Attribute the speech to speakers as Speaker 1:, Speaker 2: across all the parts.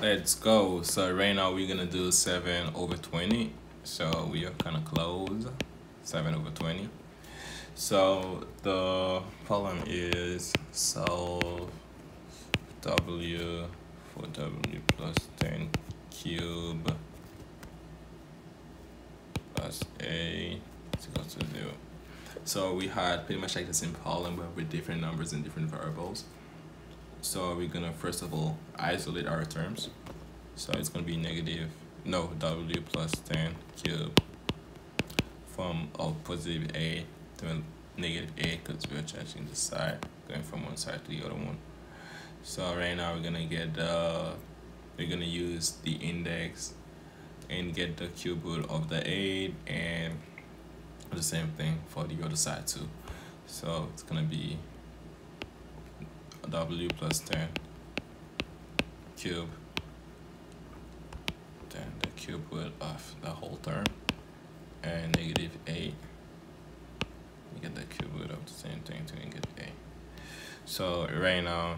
Speaker 1: let's go. So right now we're gonna do 7 over 20 so we are of close. 7 over 20 so the problem is solve w for w plus 10 cube plus a is equal to 0 so we had pretty much like the same problem but with different numbers and different variables so we're gonna first of all isolate our terms. So it's gonna be negative, no, w plus 10 cube from a positive a to a negative a because we're changing the side, going from one side to the other one. So right now we're gonna get, uh, we're gonna use the index and get the cube root of the 8 and the same thing for the other side too. So it's gonna be w plus 10 cube. Then the cube root of the whole term. And negative 8 you get the cube root of the same thing to negative 8 so right now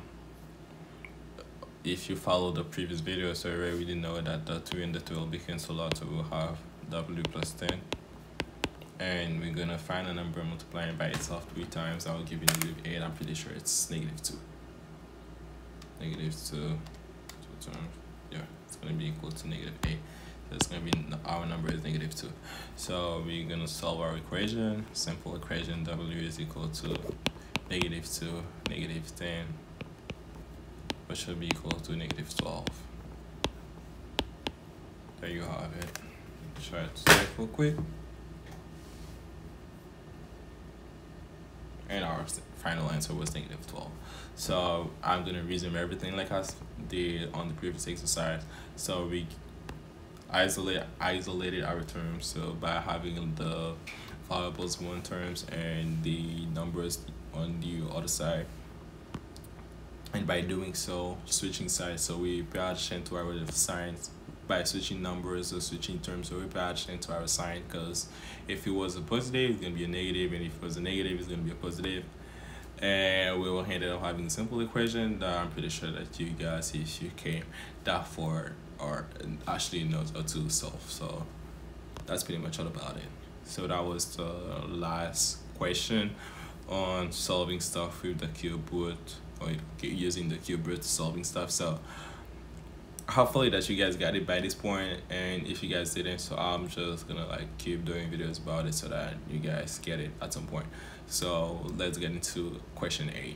Speaker 1: if you follow the previous video so we already know that the 2 and the 2 will be cancelled out so we'll have w plus 10 and we're gonna find a number multiplying by itself three times. I'll give you negative 8 I'm pretty sure it's negative 2 negative 2 two terms yeah it's going to be equal to negative 8 so it's going to be our number is negative 2 so we're going to solve our equation. Simple equation w is equal to negative 2 negative 10 which should be equal to negative 12 there you have it. Try to check real quick. And our final answer was negative 12 so i'm to resume everything like i did on the previous exercise. So we isolate isolated our terms so by having the variables one terms and the numbers on the other side. And by doing so switching sides so we pay attention to our signs. By switching numbers or switching terms so we pay attention to our sign because if it was a positive it's going to be a negative and if it was a negative it's going to be a positive and we will end up having a simple equation that I'm pretty sure that you guys if you came that far or actually knows how to solve. So that's pretty much all about it. So that was the last question on solving stuff with the cube root or using the cube root solving stuff. So hopefully that you guys got it by this point and if you guys didn't so i'm just gonna like keep doing videos about it so that you guys get it at some point. So let's get into question a